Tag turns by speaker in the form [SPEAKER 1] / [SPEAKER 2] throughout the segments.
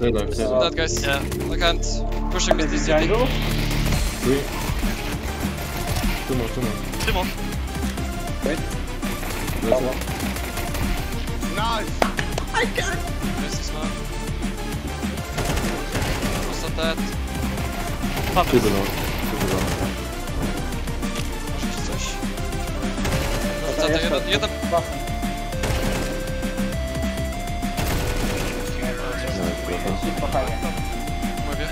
[SPEAKER 1] Deadlock, yeah. That guy's, yeah. I can't push him with this city. Oui. Two more, two more. Two more. Wait. One more. No! I can't! This is not. Was that that? Puppet. Two below. Two below. Może ci coś? Jeden, jeden. Weer geen super Mooi weer.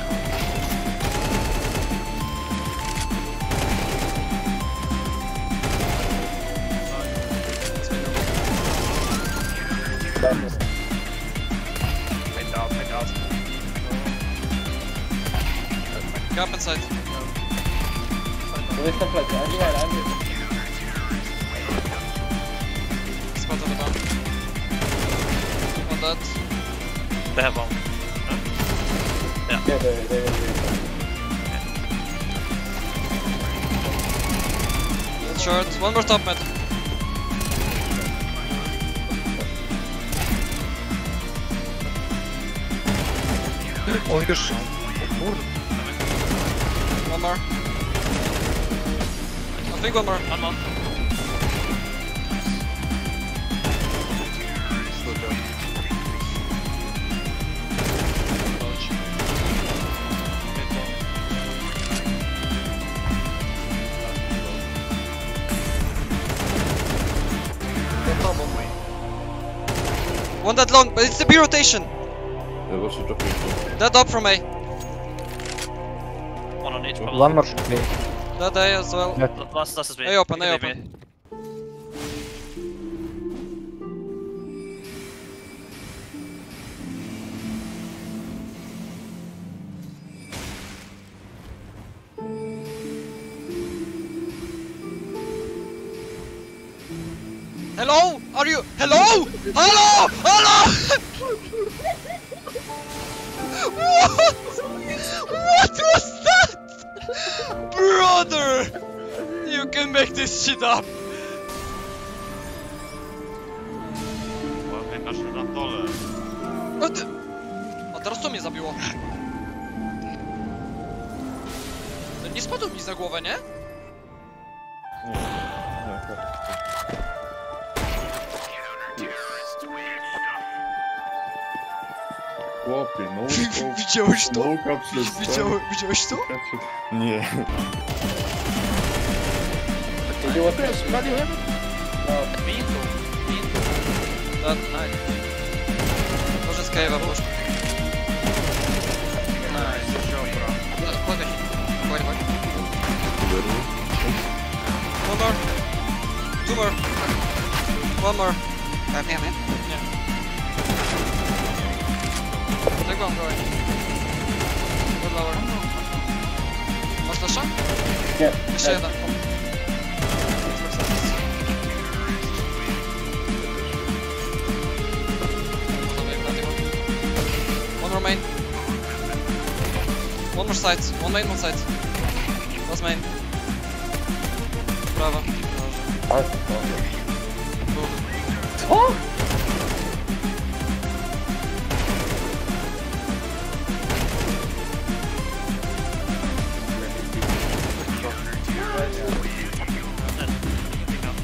[SPEAKER 1] Mijn daad, mijn daad. Cap inside. Wo ist der Platz? Andy, Spot on the bomb. On that. They have bomb. Yeah. Yeah, Short. One more top mid. On już. One more. I think one more. One more. One that long, but it's the B rotation. Yeah, what's the dropping from? That up from A. One on each. One more from A. That A as well. Yeah. Last, last is me. A open, A open. Hello? Are you... Hello? hello, hello! What? What was that? Brother! You can make this shit up! Pamiętasz na dole. A, teraz co mnie zabiło. Nie spadł mi za głowę, nie? копий, ну Видел что? Ну Видел что? Не. Или вот это? Винду, винду. Да, на. Уже скай вопрос. Найс, еще бро. Ходишь? Ходишь, ходишь. One more. Two more. One more. Damn it. Take one, going. Good lower. Может наша? Нет. Еще один. One remain. One more side. One main, one side. Last main. Право. Право. Что?